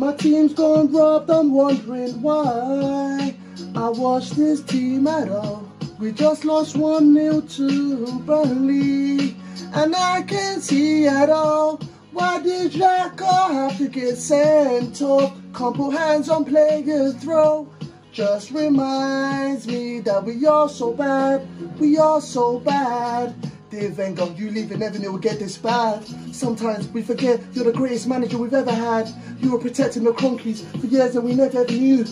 My team's gone robbed, I'm wondering why. I watched this team at all. We just lost 1 0 to Burnley. And I can't see at all. Why did Xhaka have to get sent off? Put hands on players' throw. Just reminds me that we are so bad. We are so bad. Dear Wenger, you leaving never knew would get this bad. Sometimes we forget you're the greatest manager we've ever had. You were protecting the Kroenkes for years and we never ever knew.